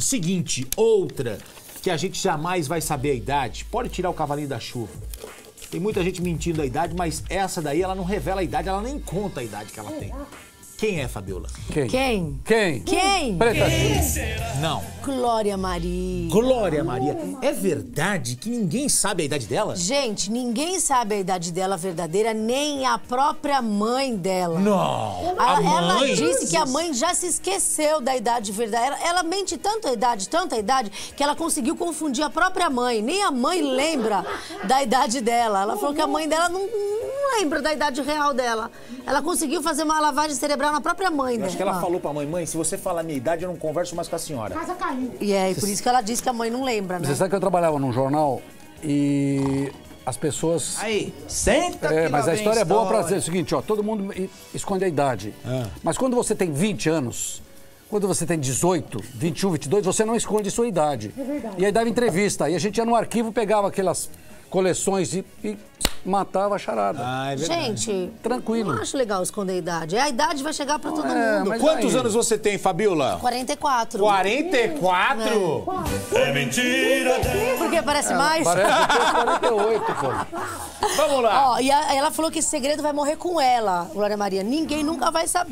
Seguinte, outra que a gente jamais vai saber a idade. Pode tirar o cavalinho da chuva. Tem muita gente mentindo a idade, mas essa daí ela não revela a idade, ela nem conta a idade que ela tem. Quem é, Fabiola? Quem? Quem? Quem? Quem? Preta Gil. Não. Glória Maria. Glória Maria. É verdade que ninguém sabe a idade dela? Gente, ninguém sabe a idade dela verdadeira, nem a própria mãe dela. Não. Ela, A ela mãe? disse que a mãe já se esqueceu da idade verdadeira. Ela, ela mente tanto a idade, tanta idade, que ela conseguiu confundir a própria mãe. Nem a mãe lembra da idade dela. Ela falou que a mãe dela não, não lembra da idade real dela. Ela conseguiu fazer uma lavagem cerebral na própria mãe Eu dela. acho que ela falou pra mãe, mãe, se você falar a minha idade, eu não converso mais com a senhora. E é, e por isso que ela disse que a mãe não lembra, né? Você sabe que eu trabalhava num jornal e as pessoas. Aí, senta É, que mas a história é boa pra dizer o seguinte, ó, todo mundo esconde a idade. É. Mas quando você tem 20 anos, quando você tem 18, 21, 22, você não esconde sua idade. É verdade. E aí dava entrevista. E a gente ia no arquivo, pegava aquelas coleções e, e matava a charada. Ah, é. Gente, Tranquilo. não acho legal esconder a idade. A idade vai chegar pra todo É, mundo. Quantos aí? anos você tem, Fabiola? 44. 44? É mentira dela. Porque parece mais? Parece que tem 48, pô. Vamos lá. Ó, e a- ela falou que esse segredo vai morrer com ela, Glória Maria. Ninguém nunca vai saber.